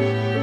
啊。